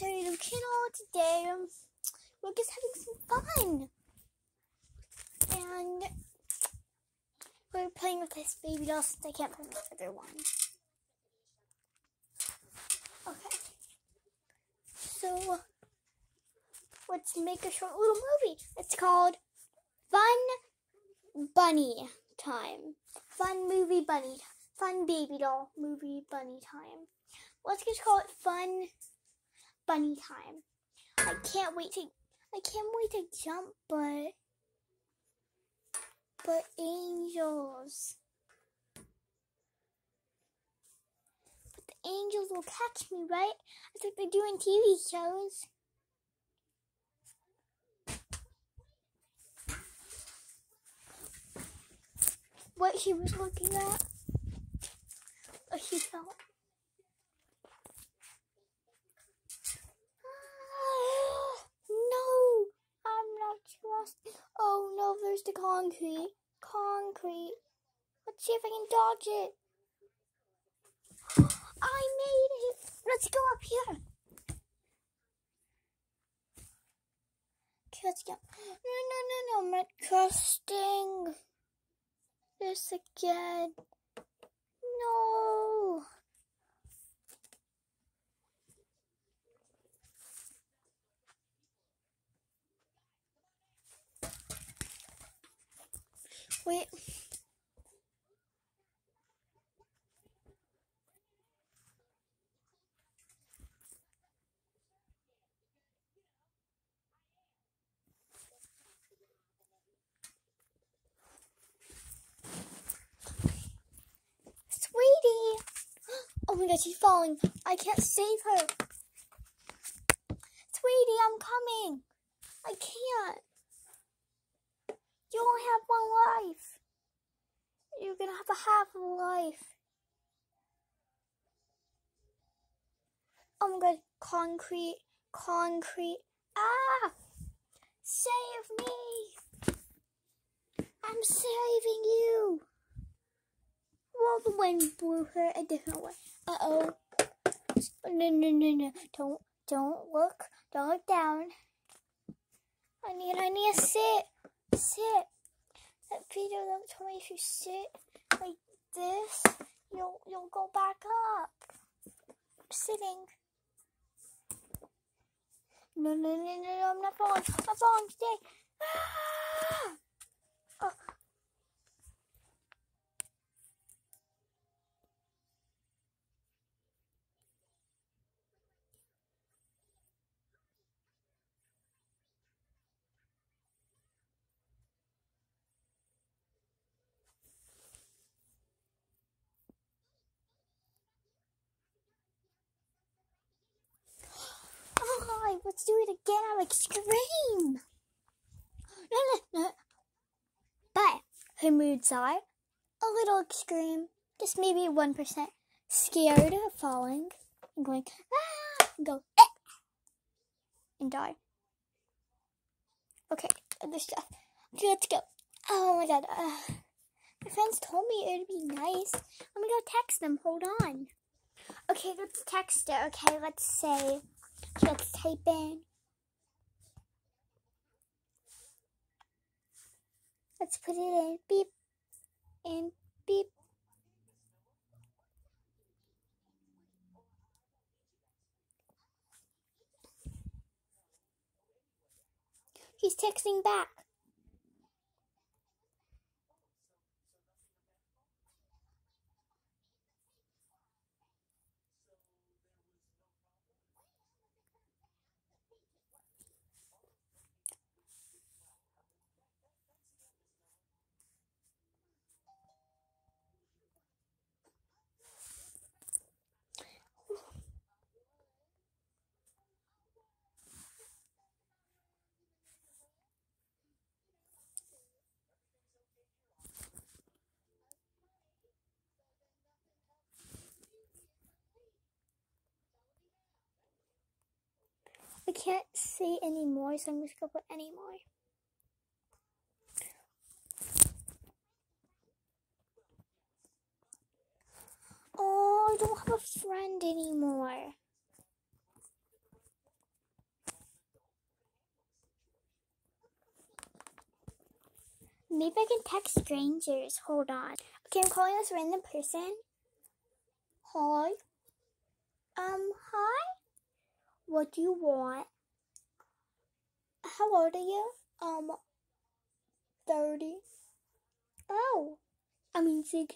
YouTube channel today. Um, we're just having some fun. And we're playing with this baby doll since I can't play with the other one. Okay. So, let's make a short little movie. It's called Fun Bunny Time. Fun Movie Bunny Fun Baby Doll Movie Bunny Time. Let's just call it Fun Bunny Time. I can't wait to I can't wait to jump, but but angels. But the angels will catch me, right? That's what they do in TV shows. What she was looking at. What she felt. no, I'm not trust. Oh no, there's the concrete. Concrete. Let's see if I can dodge it. I made it. Let's go up here. Okay, let's go. No, no, no, no. I'm not trusting this again. No. Sweetie! Oh my god, she's falling. I can't save her. Sweetie, I'm coming. I can't. You only have one life. You're gonna have a half life. Oh my god, concrete, concrete. Ah! Save me! I'm saving you! Well, the wind blew her a different way. Uh oh. No, no, no, no. Don't, don't look. Don't look down. I need, I need to sit. Sit. That video that told me if you sit like this, you'll, you'll go back up. I'm sitting. No, no, no, no, no, I'm not falling. I'm falling. Stay. Ah! Oh. Oh, let's do it again. I like scream. No, no, no. But her moods are a little extreme, just maybe one percent scared of falling and going ah, and go eh, and die. Okay, other stuff. Okay, let's go. Oh my god. Uh, my friends told me it would be nice. I'm gonna go text them. Hold on. Okay, let's text her. Okay, let's say. Let's type in. Let's put it in. Beep. And beep. He's texting back. I can't see any more, so I'm just gonna put anymore. Oh, I don't have a friend anymore. Maybe I can text strangers. Hold on. Okay, I'm calling this random person. Hi. Um, hi. What do you want? How old are you? Um, 30. Oh, I mean 16.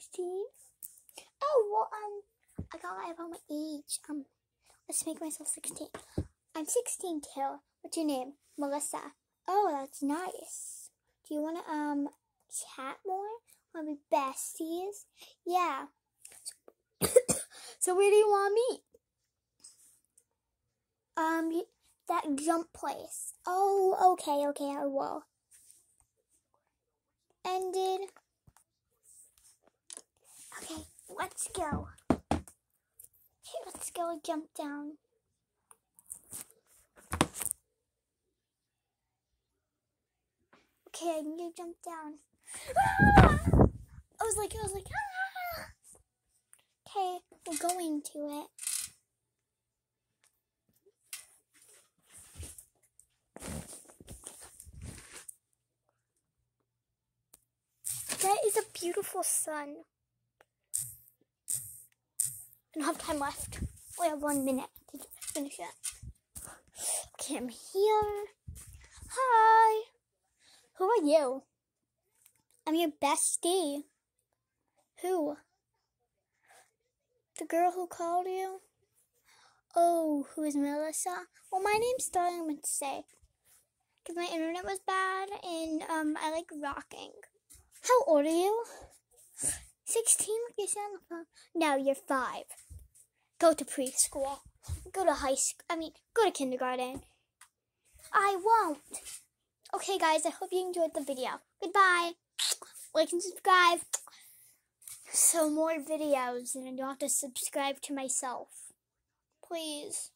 Oh, well, um, I gotta lie about my age. Um, let's make myself 16. I'm 16 too. What's your name? Melissa. Oh, that's nice. Do you wanna, um, chat more? Wanna be besties? Yeah. so where do you wanna meet? Um, that jump place. Oh, okay, okay, I will. Ended. Okay, let's go. Okay, let's go jump down. Okay, I'm gonna jump down. Ah! I was like, I was like, ah! Okay, we're going to it. That is a beautiful sun. I don't have time left. We have one minute to finish it. Okay, I'm here. Hi. Who are you? I'm your bestie. Who? The girl who called you? Oh, who is Melissa? Well, my name's Starling, I'm to say. Because my internet was bad and um, I like rocking. How old are you? 16? Like you. No, you're five. Go to preschool. Go to high school. I mean, go to kindergarten. I won't. Okay, guys, I hope you enjoyed the video. Goodbye. Like and subscribe. So more videos, and I don't have to subscribe to myself. Please.